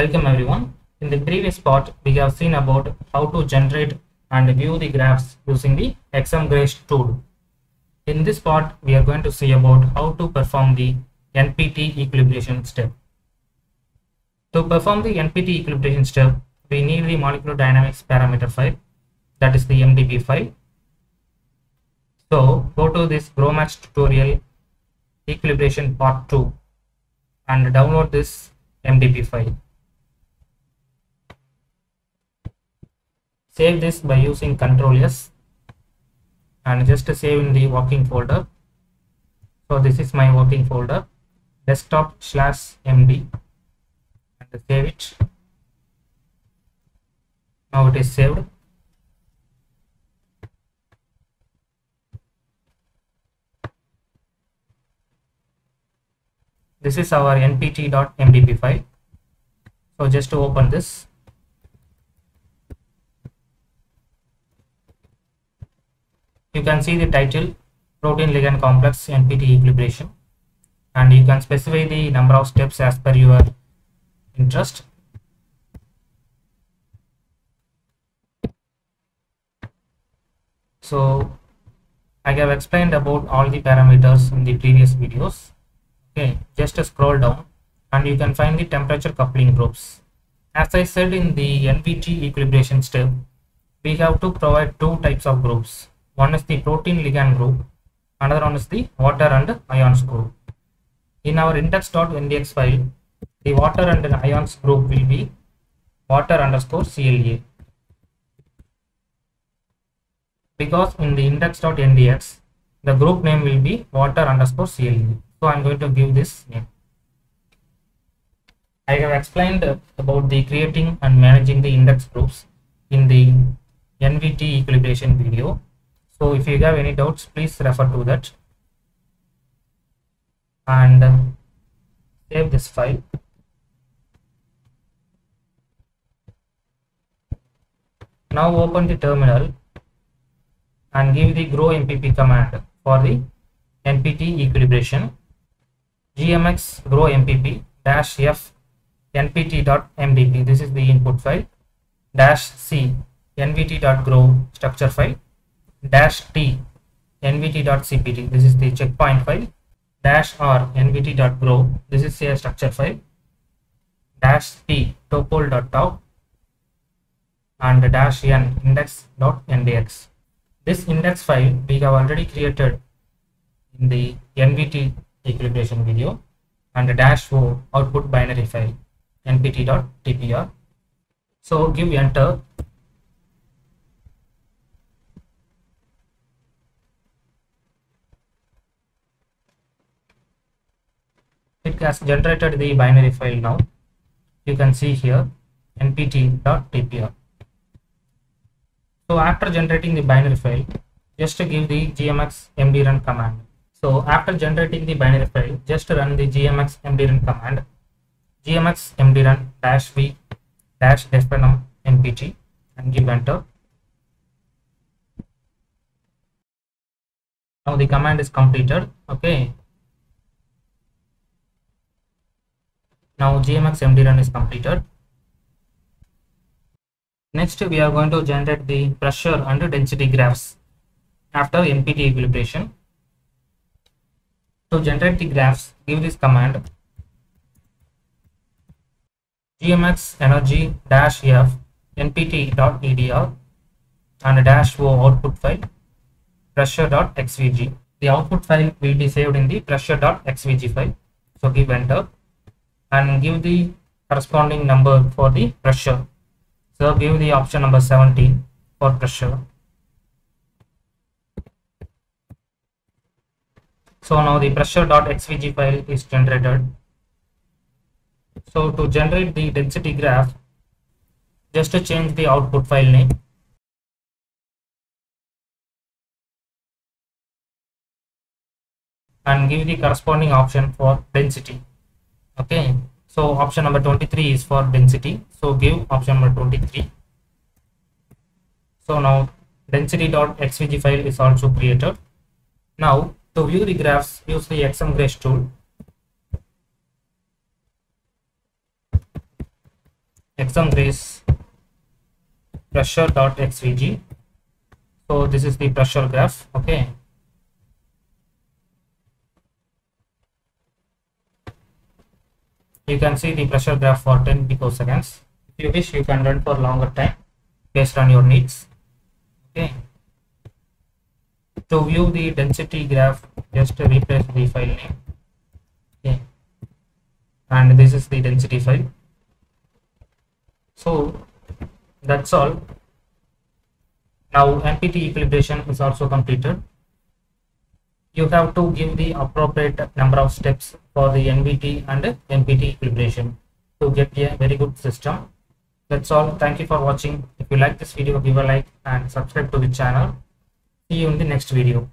Welcome everyone. In the previous part, we have seen about how to generate and view the graphs using the XMGrace tool. In this part, we are going to see about how to perform the NPT equilibration step. To perform the NPT equilibration step, we need the molecular dynamics parameter file, that is the MDP file. So go to this GROMACS tutorial equilibration part 2 and download this MDP file. Save this by using Ctrl S and just save in the working folder. So this is my working folder desktop slash MD and save it. Now it is saved. This is our npt.mdp file. So just to open this, you can see the title protein ligand complex NPT equilibration and you can specify the number of steps as per your interest. So I have explained about all the parameters in the previous videos. Okay, just scroll down and you can find the temperature coupling groups. As I said in the NPT equilibration step, we have to provide two types of groups. One is the protein ligand group, another one is the water and ions group. In our index.ndx file, the water and ions group will be water underscore CLA. Because in the index.ndx, the group name will be water underscore CLA. So I'm going to give this name. I have explained about the creating and managing the index groups in the NVT equilibration video. So if you have any doubts, please refer to that. And uh, save this file. Now open the terminal and give the grompp command for the NPT equilibration. Gmx grompp dash f npt.mdp this is the input file. Dash c nvt.gro structure file dash t nvt.cpt this is the checkpoint file. Dash r nvt.gro this is a structure file. Dash t topol.top and dash n index.ndx this index file we have already created in the nvt equilibration video and dash o output binary file npt.tpr so give enter has generated the binary file now. You can see here npt.tpr so after generating the binary file just to give the gmx mdrun command. So after generating the binary file just run the gmx mdrun command gmx mdrun dash v dash fnum npt and give enter. Now the command is completed. Okay now gmx mdrun is completed. Next we are going to generate the pressure and density graphs after npt equilibration. To generate the graphs give this command. Gmx energy dash f npt.edr and dash o output file pressure.xvg the output file will be saved in the pressure.xvg file. So give enter and give the corresponding number for the pressure. So give the option number 17 for pressure. So now the pressure.xvg file is generated. So to generate the density graph just to change the output file name. And give the corresponding option for density. Okay so option number 23 is for density. So give option number 23 so now density.xvg file is also created. Now to view the graphs use the xmgrace tool. xmgrace pressure dot xvg. So this is the pressure graph okay you can see the pressure graph for 10 picoseconds if you wish you can run for longer time based on your needs. Okay. To view the density graph just replace the file name. Okay. And this is the density file. So that's all. Now npt equilibration is also completed. You have to give the appropriate number of steps for the nvt and npt equilibration to get a very good system. That's all. Thank you for watching. If you like this video give a like and subscribe to the channel. See you in the next video